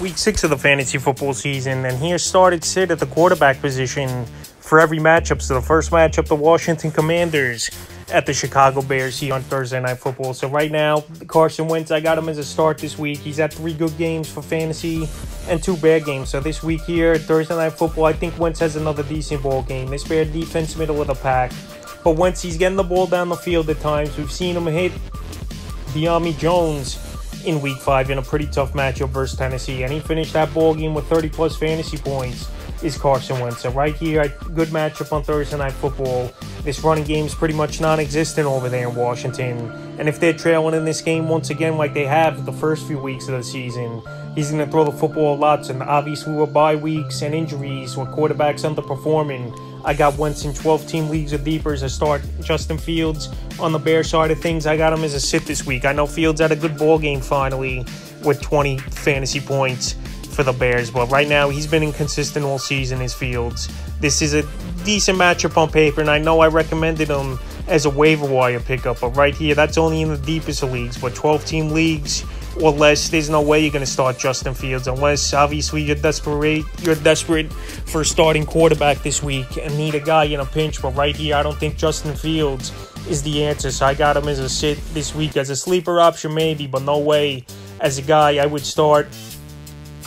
week six of the fantasy football season, and here started Sid at the quarterback position for every matchup. So the first matchup, the Washington Commanders at the Chicago Bears here on Thursday Night Football. So right now, Carson Wentz, I got him as a start this week. He's had three good games for fantasy and two bad games. So this week here, Thursday Night Football, I think Wentz has another decent ball game. This Bear defense, middle of the pack. But Wentz, he's getting the ball down the field at times. We've seen him hit Dyami Jones in week five in a pretty tough matchup versus Tennessee. And he finished that ball game with 30 plus fantasy points is Carson Wentz. So right here, a good matchup on Thursday Night Football. This running game is pretty much non-existent over there in Washington. And if they're trailing in this game once again like they have the first few weeks of the season, he's going to throw the football lots. And obviously with bye weeks and injuries, with quarterbacks underperforming, I got Wentz in 12-team leagues or deeper I start. Justin Fields on the Bear side of things, I got him as a sit this week. I know Fields had a good ball game finally with 20 fantasy points for the Bears, but right now he's been inconsistent all season. His Fields. This is a decent matchup on paper, and I know I recommended him as a waiver wire pickup, but right here, that's only in the deepest of leagues. But 12-team leagues or less, there's no way you're going to start Justin Fields unless obviously you're desperate. You're desperate for a starting quarterback this week and need a guy in a pinch. But right here, I don't think Justin Fields is the answer. So I got him as a sit this week as a sleeper option, maybe, but no way as a guy I would start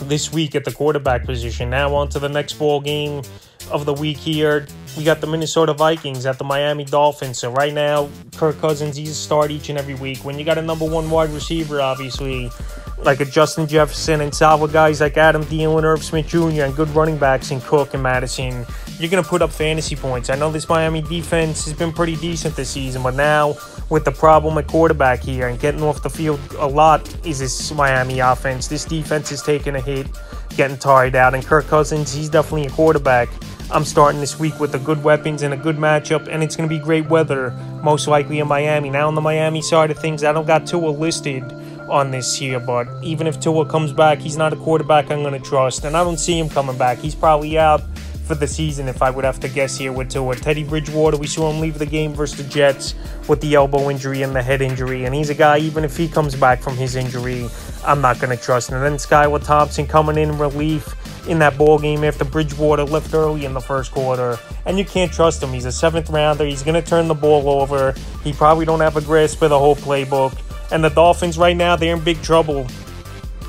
this week at the quarterback position. Now on to the next ball game of the week here. We got the Minnesota Vikings at the Miami Dolphins. So right now, Kirk Cousins, he's a start each and every week. When you got a number one wide receiver, obviously, like a Justin Jefferson and solid guys like Adam Thielen, Irv Smith Jr., and good running backs in Cook and Mattison, you're going to put up fantasy points. I know this Miami defense has been pretty decent this season, but now with the problem at quarterback here and getting off the field a lot is this Miami offense. This defense is taking a hit, getting tired out, and Kirk Cousins, he's definitely a quarterback. I'm starting this week with the good weapons and a good matchup, and it's going to be great weather, most likely in Miami. Now, on the Miami side of things, I don't got Tua listed on this here, but even if Tua comes back, he's not a quarterback I'm going to trust, and I don't see him coming back. He's probably out for the season if I would have to guess here with. Teddy Bridgewater, we saw him leave the game versus the Jets with the elbow injury and the head injury, and he's a guy, even if he comes back from his injury, I'm not going to trust. And then Skylar Thompson coming in relief in that ball game after Bridgewater left early in the first quarter, and you can't trust him. He's a seventh rounder. He's going to turn the ball over. He probably don't have a grasp for the whole playbook. And the Dolphins right now, they're in big trouble.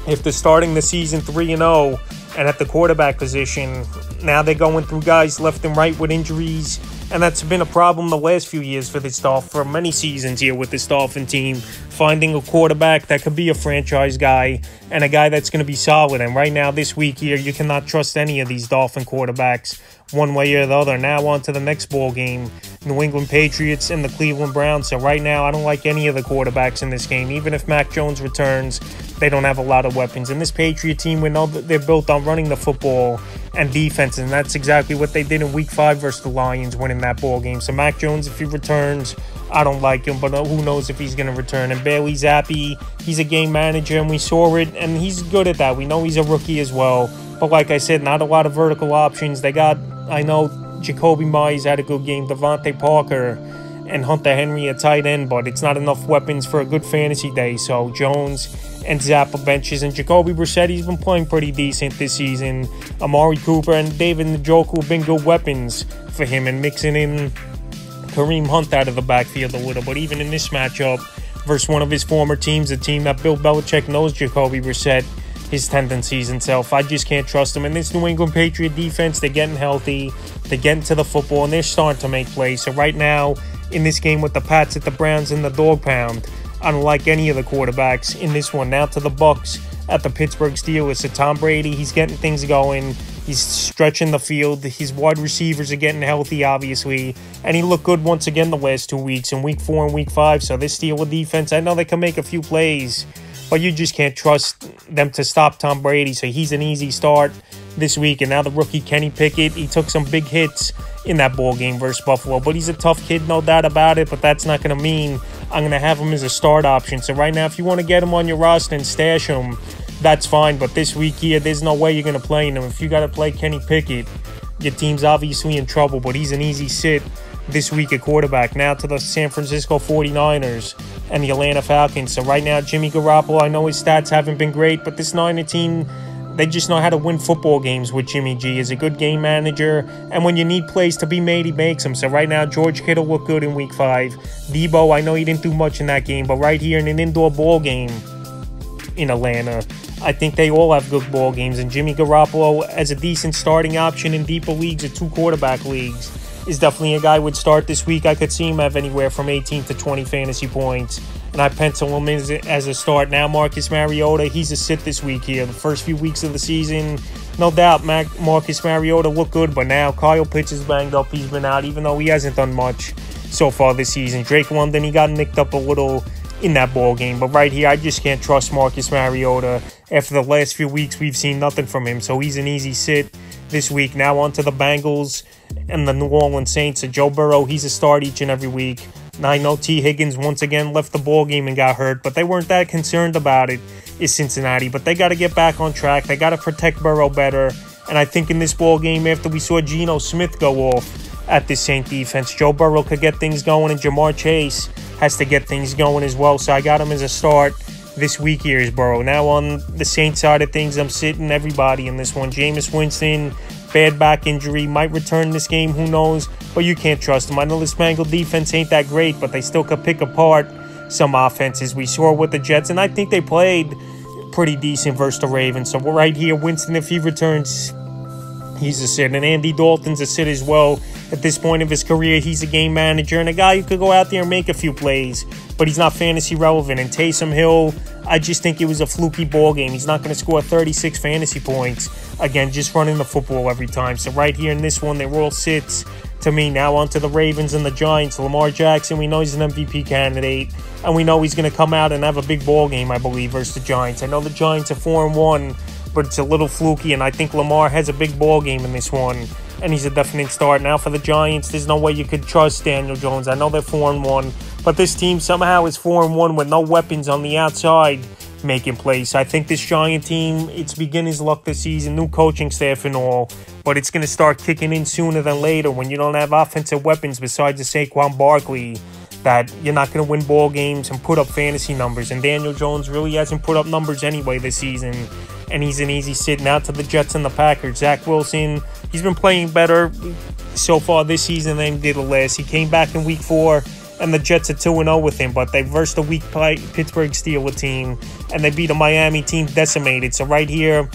If they're starting the season 3 and 0 and at the quarterback position, now they're going through guys left and right with injuries, and that's been a problem the last few years for this Dolphin, for many seasons here with this Dolphin team. Finding a quarterback that could be a franchise guy and a guy that's going to be solid. And right now, this week here, you cannot trust any of these Dolphin quarterbacks one way or the other. Now on to the next ball game, New England Patriots and the Cleveland Browns. So right now, I don't like any of the quarterbacks in this game. Even if Mac Jones returns, they don't have a lot of weapons. And this Patriot team, we know that they're built on running the football and defense, and that's exactly what they did in Week Five versus the Lions, winning that ball game. So Mac Jones, if he returns, I don't like him, but uh, who knows if he's going to return. And Bailey Zappe, he's a game manager, and we saw it, and he's good at that. We know he's a rookie as well. But like I said, not a lot of vertical options. They got, I know Jakobi Meyers had a good game, DeVante Parker and Hunter Henry at tight end, but it's not enough weapons for a good fantasy day. So Jones and Zappe benches, and Jacoby Brissetti's been playing pretty decent this season. Amari Cooper and David Njoku have been good weapons for him, and mixing in Kareem Hunt out of the backfield a little. But even in this matchup versus one of his former teams, a team that Bill Belichick knows Jacoby Brissett, his tendencies and self. I just can't trust him. And this New England Patriot defense, they're getting healthy, they're getting to the football, and they're starting to make plays. So right now, in this game with the Pats at the Browns in the dog pound, I don't like any of the quarterbacks in this one. Now to the Bucs at the Pittsburgh Steelers. So Tom Brady, he's getting things going. He's stretching the field. His wide receivers are getting healthy, obviously. And he looked good once again the last two weeks, in week four and week five. So this Steeler defense, I know they can make a few plays, but you just can't trust them to stop Tom Brady. So he's an easy start this week. And now the rookie Kenny Pickett, he took some big hits in that ball game versus Buffalo. But he's a tough kid, no doubt about it. But that's not going to mean I'm going to have him as a start option. So right now, if you want to get him on your roster and stash him, that's fine. But this week here, there's no way you're going to play him. If you got to play Kenny Pickett, your team's obviously in trouble. But he's an easy sit this week at quarterback. Now to the San Francisco 49ers and the Atlanta Falcons. So right now, Jimmy Garoppolo, I know his stats haven't been great, but this Niner team They just know how to win football games with Jimmy G. He's a good game manager, and when you need plays to be made, he makes them. So right now, George Kittle looked good in Week Five. Deebo, I know he didn't do much in that game, but right here in an indoor ball game in Atlanta, I think they all have good ball games. And Jimmy Garoppolo, as a decent starting option in deeper leagues or two quarterback leagues, is definitely a guy would start this week. I could see him have anywhere from 18 to 20 fantasy points. And I pencil him in as a start. Now, Marcus Mariota, he's a sit this week here. The first few weeks of the season, no doubt, Mac- Marcus Mariota looked good, but now Kyle Pitts is banged up. He's been out, even though he hasn't done much so far this season. Drake London, he got nicked up a little in that ball game. But right here, I just can't trust Marcus Mariota. After the last few weeks, we've seen nothing from him. So he's an easy sit this week. Now on to the Bengals and the New Orleans Saints. So Joe Burrow, he's a start each and every week. Now I know Tee Higgins once again left the ball game and got hurt, but they weren't that concerned about it. Is Cincinnati, but they got to get back on track. They got to protect Burrow better. And I think in this ball game, after we saw Geno Smith go off at the Saint defense, Joe Burrow could get things going, and Ja'Marr Chase has to get things going as well. So I got him as a start this week Burrow. Now on the Saints side of things, I'm sitting everybody in this one. Jameis Winston, bad back injury, might return this game, who knows? But you can't trust him. I know the Spangled defense ain't that great, but they still could pick apart some offenses. We saw with the Jets, and I think they played pretty decent versus the Ravens. So we're right here. Winston, if he returns, he's a sit. And Andy Dalton's a sit as well. At this point of his career, he's a game manager and a guy who could go out there and make a few plays, but he's not fantasy relevant. And Taysom Hill, I just think it was a fluky ball game. He's not going to score 36 fantasy points. Again, just running the football every time. So right here in this one, they all sits to me. Now onto the Ravens and the Giants. Lamar Jackson, we know he's an MVP candidate, and we know he's going to come out and have a big ball game, I believe, versus the Giants. I know the Giants are four and one but it's a little fluky, and I think Lamar has a big ball game in this one, and he's a definite start. Now for the Giants, there's no way you could trust Daniel Jones. I know they're four and one, but this team somehow is four and one with no weapons on the outside making plays. I think this Giant team, it's beginner's luck this season, new coaching staff and all, but it's going to start kicking in sooner than later when you don't have offensive weapons besides the Saquon Barkley that you're not going to win ball games and put up fantasy numbers. And Daniel Jones really hasn't put up numbers anyway this season and he's an easy sit now to the Jets and the Packers. Zach Wilson, he's been playing better so far this season than he did last. He came back in week four, and the Jets are 2 0 with him, but they versed a weak Pittsburgh Steelers team, and they beat a Miami team decimated. So, right here,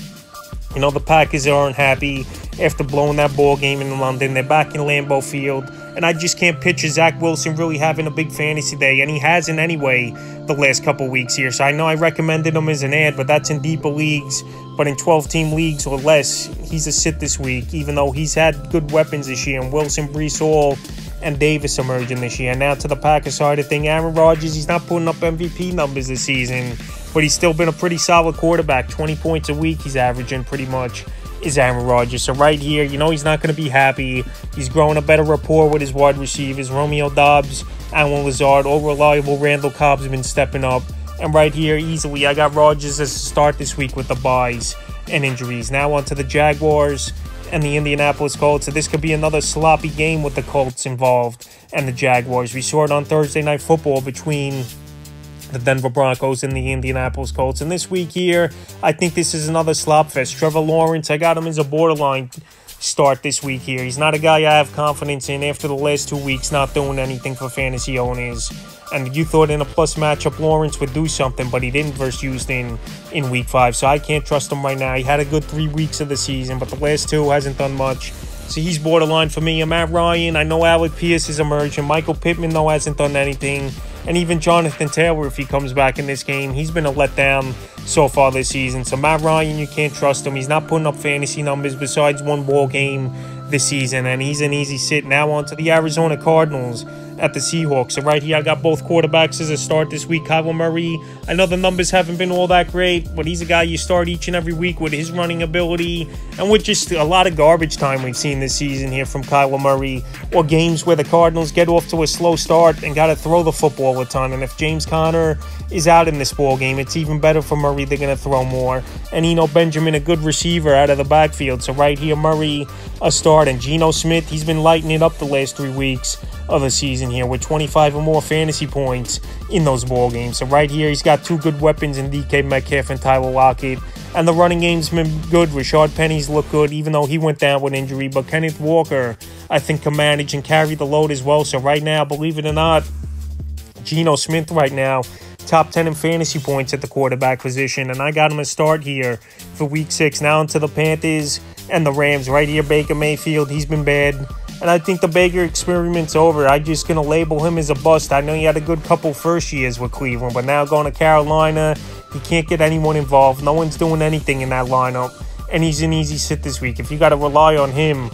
you know, the Packers aren't happy after blowing that ball game in London. They're back in Lambeau Field, and I just can't picture Zach Wilson really having a big fantasy day, and he hasn't anyway the last couple weeks here. So I know I recommended him as an add, but that's in deeper leagues. But in 12 team leagues or less, he's a sit this week, even though he's had good weapons this year. And Wilson, Breece Hall, and Davis emerging this year. Now to the Packers side of thing, Aaron Rodgers, he's not putting up MVP numbers this season, but he's still been a pretty solid quarterback. 20 points a week he's averaging pretty much is Aaron Rodgers. So right here, you know he's not going to be happy. He's growing a better rapport with his wide receivers. Romeo Doubs, Allen Lazard, all reliable. Randall Cobb's been stepping up. And right here, easily, I got Rodgers as a start this week with the byes and injuries. Now on to the Jaguars and the Indianapolis Colts. So this could be another sloppy game with the Colts involved and the Jaguars. We saw it on Thursday Night Football between the Denver Broncos and the Indianapolis Colts. And this week here, I think this is another slop fest. Trevor Lawrence, I got him as a borderline start this week here. He's not a guy I have confidence in after the last two weeks not doing anything for fantasy owners. And you thought in a plus matchup Lawrence would do something, but he didn't versus Houston in week five. So I can't trust him right now. He had a good three weeks of the season, but the last two hasn't done much. So he's borderline for me. I'm Matt Ryan. I know Alec Pierce is emerging. Michael Pittman, though, hasn't done anything. And even Jonathan Taylor, if he comes back in this game, he's been a letdown so far this season. So Matt Ryan, you can't trust him. He's not putting up fantasy numbers besides one ball game this season, and he's an easy sit. Now on to the Arizona Cardinals at the Seahawks. So right here, I got both quarterbacks as a start this week. Kyler Murray, I know the numbers haven't been all that great, but he's a guy you start each and every week with his running ability and with just a lot of garbage time we've seen this season here from Kyler Murray, or games where the Cardinals get off to a slow start and got to throw the football a ton. And if James Conner is out in this ball game, it's even better for Murray. They're going to throw more. And Eno Benjamin, a good receiver out of the backfield. So right here, Murray, a start. And Geno Smith, he's been lighting it up the last three weeks of the season here with 25 or more fantasy points in those ball games. So right here, he's got two good weapons in DK Metcalf and Tyler Lockett. And the running game's been good. Rashaad Penny's looked good, even though he went down with injury. But Kenneth Walker, I think, can manage and carry the load as well. So right now, believe it or not, Geno Smith right now, top 10 in fantasy points at the quarterback position. And I got him a start here for week six. Now into the Panthers and the Rams. Right here, Baker Mayfield. He's been bad. And I think the Baker experiment's over. I'm just going to label him as a bust. I know he had a good couple first years with Cleveland, but now going to Carolina, he can't get anyone involved. No one's doing anything in that lineup. And he's an easy sit this week. If you got to rely on him,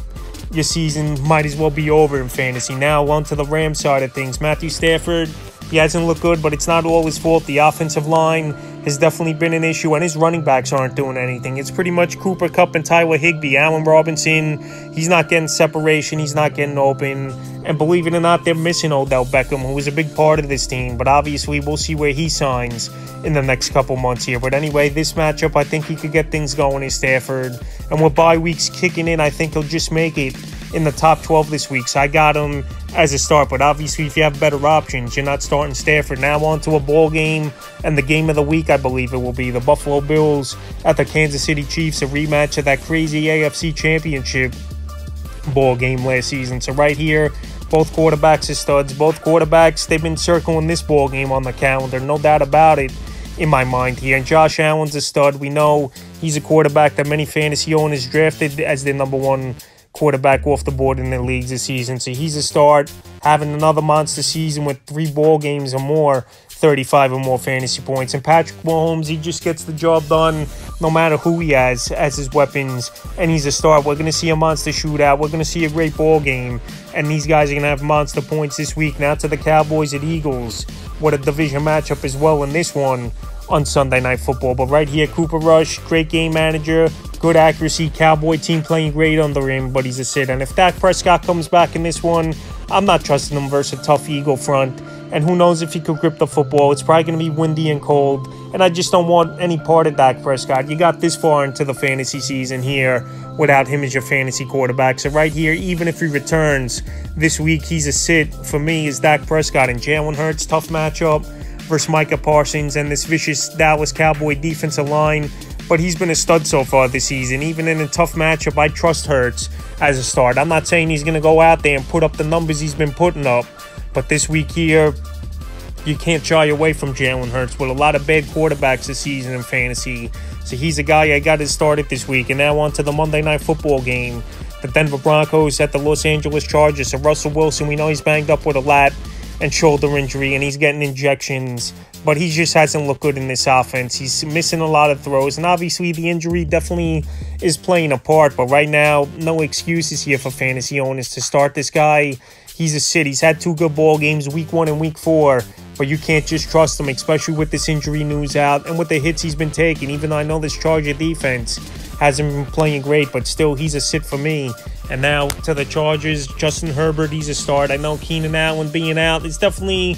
your season might as well be over in fantasy. Now, on to the Rams side of things. Matthew Stafford, he hasn't looked good, but it's not all his fault. The offensive line has definitely been an issue, and his running backs aren't doing anything. It's pretty much Cooper Kupp and Tyler Higbee. Allen Robinson, he's not getting separation, he's not getting open. And believe it or not, they're missing Odell Beckham, who was a big part of this team. But obviously, we'll see where he signs in the next couple months here. But anyway, this matchup, I think he could get things going in Stafford. And with bye weeks kicking in, I think he'll just make it in the top 12 this week. So I got him as a start. But obviously, if you have better options, you're not starting Stafford. Now on to a ball game and the game of the week, I believe it will be the Buffalo Bills at the Kansas City Chiefs, a rematch of that crazy AFC Championship ball game last season. So right here, both quarterbacks are studs. Both quarterbacks, they've been circling this ball game on the calendar, no doubt about it in my mind here. And Josh Allen's a stud. We know he's a quarterback that many fantasy owners drafted as their number one quarterback off the board in the leagues this season. So he's a start, having another monster season with three ball games or more, 35 or more fantasy points. And Patrick Mahomes, he just gets the job done no matter who he has as his weapons. And he's a start. We're going to see a monster shootout. We're going to see a great ball game. And these guys are going to have monster points this week. Now to the Cowboys at Eagles. What a division matchup as well in this one on Sunday Night Football. But right here, Cooper Rush, great game manager, good accuracy. Cowboy team playing great on the rim, but he's a sit. And if Dak Prescott comes back in this one, I'm not trusting him versus a tough Eagle front. And who knows if he could grip the football. It's probably going to be windy and cold. And I just don't want any part of Dak Prescott. You got this far into the fantasy season here without him as your fantasy quarterback. So right here, even if he returns this week, he's a sit. For me, is Dak Prescott and Jalen Hurts. Tough matchup versus Micah Parsons and this vicious Dallas Cowboy defensive line. But he's been a stud so far this season. Even in a tough matchup, I trust Hurts as a start. I'm not saying he's going to go out there and put up the numbers he's been putting up. But this week here, you can't shy away from Jalen Hurts with a lot of bad quarterbacks this season in fantasy. So he's a guy I got to start it this week. And now on to the Monday Night Football game. The Denver Broncos at the Los Angeles Chargers. So Russell Wilson, we know he's banged up with a lat and shoulder injury, and he's getting injections. But he just hasn't looked good in this offense. He's missing a lot of throws, and obviously the injury definitely is playing a part. But right now, no excuses here for fantasy owners to start this guy. He's a sit. He's had two good ball games, week one and week four. But you can't just trust him, especially with this injury news out and with the hits he's been taking. Even though I know this Charger defense hasn't been playing great, but still, he's a sit for me. And now to the Chargers, Justin Herbert, he's a start. I know Keenan Allen being out, it's definitely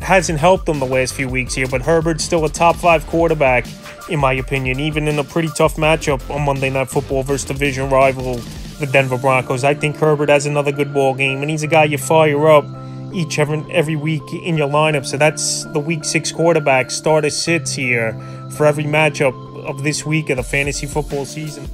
hasn't helped them the last few weeks here, but Herbert's still a top five quarterback, in my opinion, even in a pretty tough matchup on Monday Night Football versus division rival, the Denver Broncos. I think Herbert has another good ball game, and he's a guy you fire up each every, every week in your lineup. So that's the week six quarterback starter sits here for every matchup of this week of the fantasy football season.